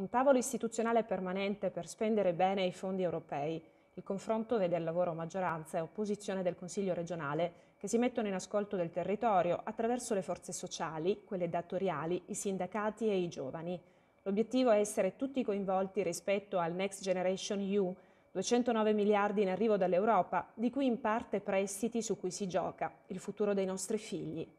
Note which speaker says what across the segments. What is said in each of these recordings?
Speaker 1: Un tavolo istituzionale permanente per spendere bene i fondi europei. Il confronto vede il lavoro maggioranza e opposizione del Consiglio regionale che si mettono in ascolto del territorio attraverso le forze sociali, quelle datoriali, i sindacati e i giovani. L'obiettivo è essere tutti coinvolti rispetto al Next Generation EU, 209 miliardi in arrivo dall'Europa, di cui in parte prestiti su cui si gioca il futuro dei nostri figli.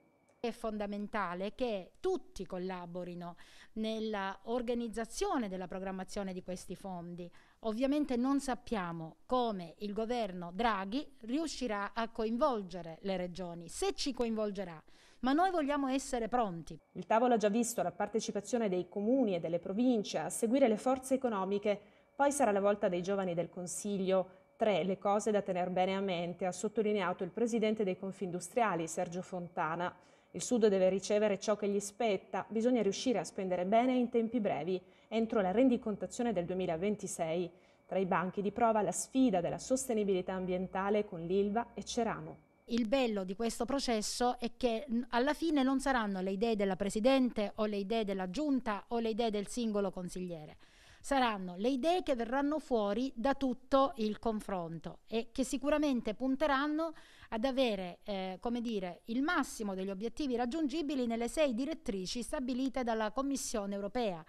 Speaker 2: È fondamentale che tutti collaborino nella organizzazione della programmazione di questi fondi. Ovviamente non sappiamo come il governo Draghi riuscirà a coinvolgere le regioni, se ci coinvolgerà, ma noi vogliamo essere pronti.
Speaker 1: Il tavolo ha già visto la partecipazione dei comuni e delle province a seguire le forze economiche, poi sarà la volta dei giovani del Consiglio. Tre, le cose da tenere bene a mente, ha sottolineato il presidente dei Confindustriali, Sergio Fontana. Il Sud deve ricevere ciò che gli spetta, bisogna riuscire a spendere bene in tempi brevi, entro la rendicontazione del 2026. Tra i banchi di prova la sfida della sostenibilità ambientale con l'ILVA e Cerano.
Speaker 2: Il bello di questo processo è che alla fine non saranno le idee della Presidente o le idee della Giunta o le idee del singolo consigliere saranno le idee che verranno fuori da tutto il confronto e che sicuramente punteranno ad avere, eh, come dire, il massimo degli obiettivi raggiungibili nelle sei direttrici stabilite dalla Commissione europea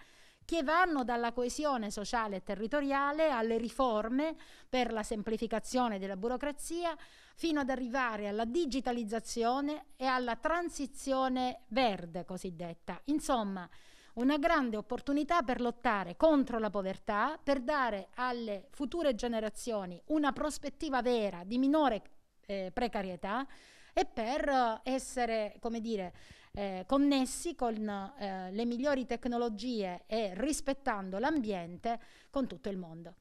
Speaker 2: che vanno dalla coesione sociale e territoriale alle riforme per la semplificazione della burocrazia fino ad arrivare alla digitalizzazione e alla transizione verde cosiddetta. Insomma, una grande opportunità per lottare contro la povertà, per dare alle future generazioni una prospettiva vera di minore eh, precarietà e per essere, come dire, eh, connessi con eh, le migliori tecnologie e rispettando l'ambiente con tutto il mondo.